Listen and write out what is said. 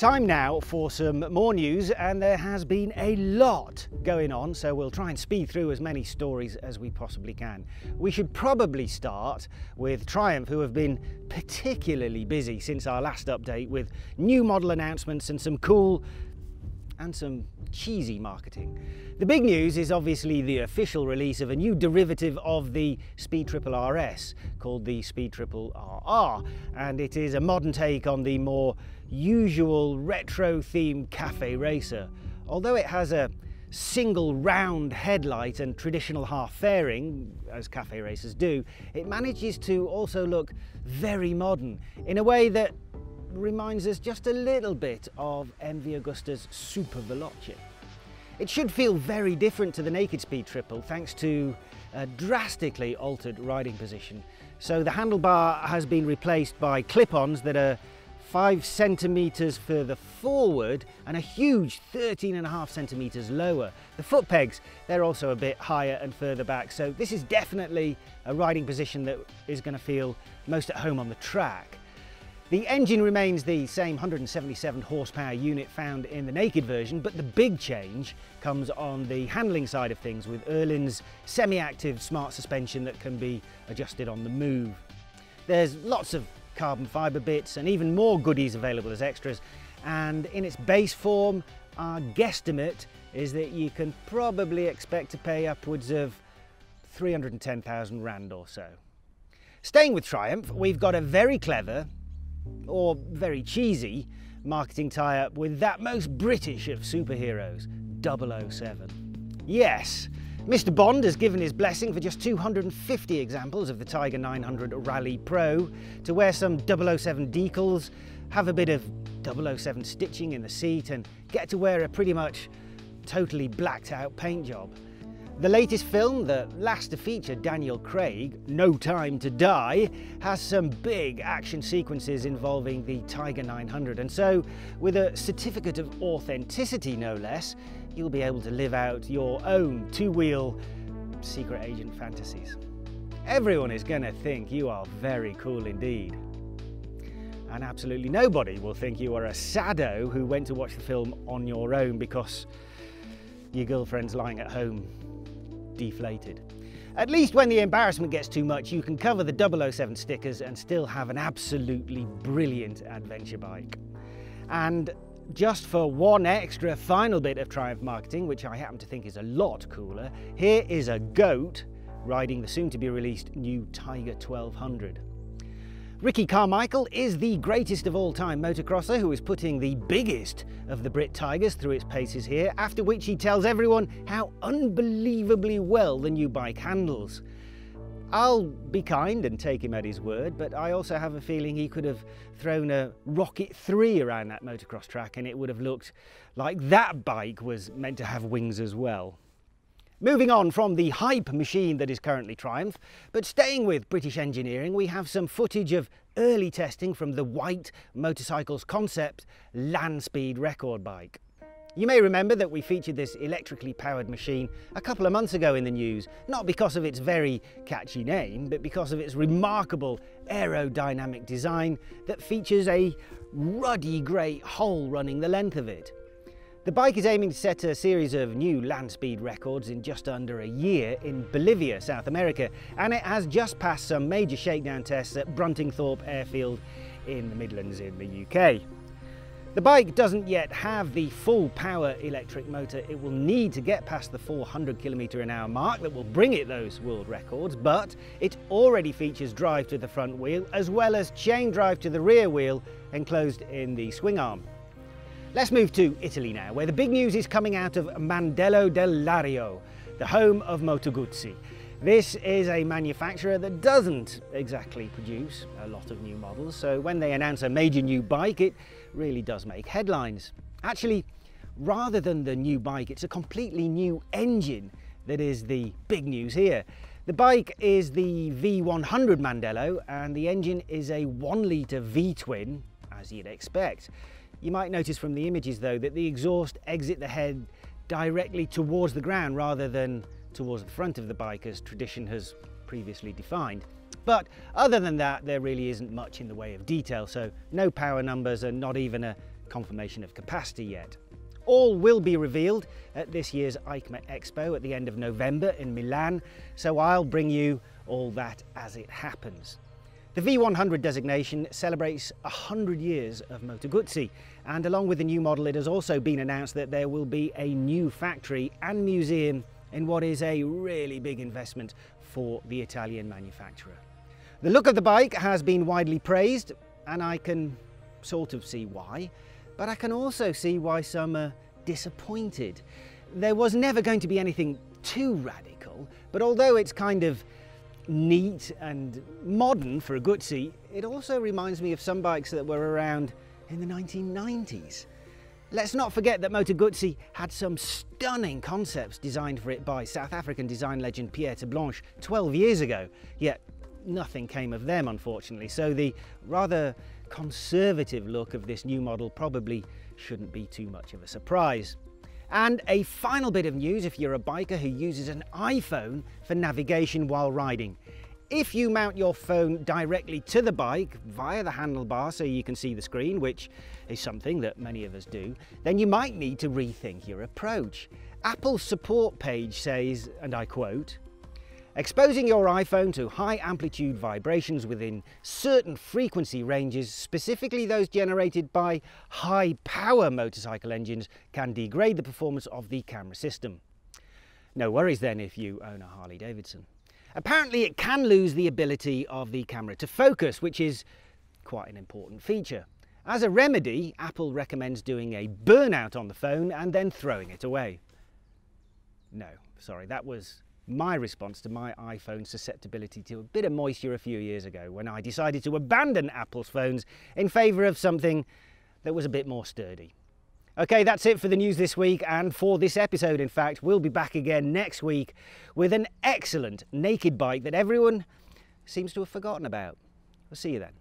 Time now for some more news and there has been a lot going on so we'll try and speed through as many stories as we possibly can. We should probably start with Triumph who have been particularly busy since our last update with new model announcements and some cool and some cheesy marketing. The big news is obviously the official release of a new derivative of the Speed Triple RS called the Speed Triple RR and it is a modern take on the more usual retro themed cafe racer. Although it has a single round headlight and traditional half fairing, as cafe racers do, it manages to also look very modern in a way that reminds us just a little bit of MV Agusta's Super Veloce. It should feel very different to the Naked Speed Triple thanks to a drastically altered riding position. So the handlebar has been replaced by clip-ons that are five centimeters further forward and a huge 13 and a half centimeters lower. The foot pegs, they're also a bit higher and further back. So this is definitely a riding position that is going to feel most at home on the track. The engine remains the same 177 horsepower unit found in the naked version, but the big change comes on the handling side of things with Öhlins semi-active smart suspension that can be adjusted on the move. There's lots of carbon fibre bits and even more goodies available as extras. And in its base form, our guesstimate is that you can probably expect to pay upwards of 310,000 Rand or so. Staying with Triumph, we've got a very clever, or very cheesy, marketing tie-up with that most British of superheroes, 007. Yes, Mr Bond has given his blessing for just 250 examples of the Tiger 900 Rally Pro to wear some 007 decals, have a bit of 007 stitching in the seat and get to wear a pretty much totally blacked out paint job. The latest film, the last to feature Daniel Craig, No Time to Die, has some big action sequences involving the Tiger 900 and so, with a certificate of authenticity no less, you'll be able to live out your own two-wheel secret agent fantasies. Everyone is going to think you are very cool indeed. And absolutely nobody will think you are a sado who went to watch the film on your own because your girlfriend's lying at home deflated. At least when the embarrassment gets too much, you can cover the 007 stickers and still have an absolutely brilliant adventure bike. And just for one extra final bit of Triumph marketing, which I happen to think is a lot cooler, here is a goat riding the soon-to-be released new Tiger 1200. Ricky Carmichael is the greatest of all time motocrosser who is putting the biggest of the Brit Tigers through its paces here, after which he tells everyone how unbelievably well the new bike handles. I'll be kind and take him at his word, but I also have a feeling he could have thrown a Rocket 3 around that motocross track and it would have looked like that bike was meant to have wings as well. Moving on from the hype machine that is currently Triumph, but staying with British engineering, we have some footage of early testing from the White Motorcycles Concept land speed record bike. You may remember that we featured this electrically powered machine a couple of months ago in the news, not because of its very catchy name, but because of its remarkable aerodynamic design that features a ruddy grey hole running the length of it. The bike is aiming to set a series of new land speed records in just under a year in Bolivia, South America, and it has just passed some major shakedown tests at Bruntingthorpe Airfield in the Midlands in the UK. The bike doesn't yet have the full power electric motor it will need to get past the 400 km an hour mark that will bring it those world records, but it already features drive to the front wheel as well as chain drive to the rear wheel enclosed in the swing arm. Let's move to Italy now, where the big news is coming out of Mandello del Lario, the home of Moto Guzzi. This is a manufacturer that doesn't exactly produce a lot of new models, so when they announce a major new bike, it really does make headlines. Actually, rather than the new bike, it's a completely new engine that is the big news here. The bike is the V100 Mandello and the engine is a one litre V-twin, as you'd expect. You might notice from the images though that the exhaust exit the head directly towards the ground rather than towards the front of the bike as tradition has previously defined. But other than that, there really isn't much in the way of detail, so no power numbers and not even a confirmation of capacity yet. All will be revealed at this year's EICMA Expo at the end of November in Milan, so I'll bring you all that as it happens. The V100 designation celebrates 100 years of Moto Guzzi, and along with the new model it has also been announced that there will be a new factory and museum in what is a really big investment for the Italian manufacturer. The look of the bike has been widely praised, and I can sort of see why, but I can also see why some are disappointed. There was never going to be anything too radical, but although it's kind of neat and modern for a Guzzi, it also reminds me of some bikes that were around in the 1990s. Let's not forget that Moto Guzzi had some stunning concepts designed for it by South African design legend Pierre Terblanche 12 years ago, yet nothing came of them unfortunately, so the rather conservative look of this new model probably shouldn't be too much of a surprise. And a final bit of news if you're a biker who uses an iPhone for navigation while riding. If you mount your phone directly to the bike via the handlebar so you can see the screen, which is something that many of us do, then you might need to rethink your approach. Apple's support page says, and I quote, Exposing your iPhone to high amplitude vibrations within certain frequency ranges, specifically those generated by high power motorcycle engines, can degrade the performance of the camera system. No worries then if you own a Harley Davidson. Apparently it can lose the ability of the camera to focus, which is quite an important feature. As a remedy, Apple recommends doing a burnout on the phone and then throwing it away. No, sorry, that was my response to my iPhone's susceptibility to a bit of moisture a few years ago when I decided to abandon Apple's phones in favour of something that was a bit more sturdy. Okay, that's it for the news this week and for this episode, in fact. We'll be back again next week with an excellent naked bike that everyone seems to have forgotten about. We'll see you then.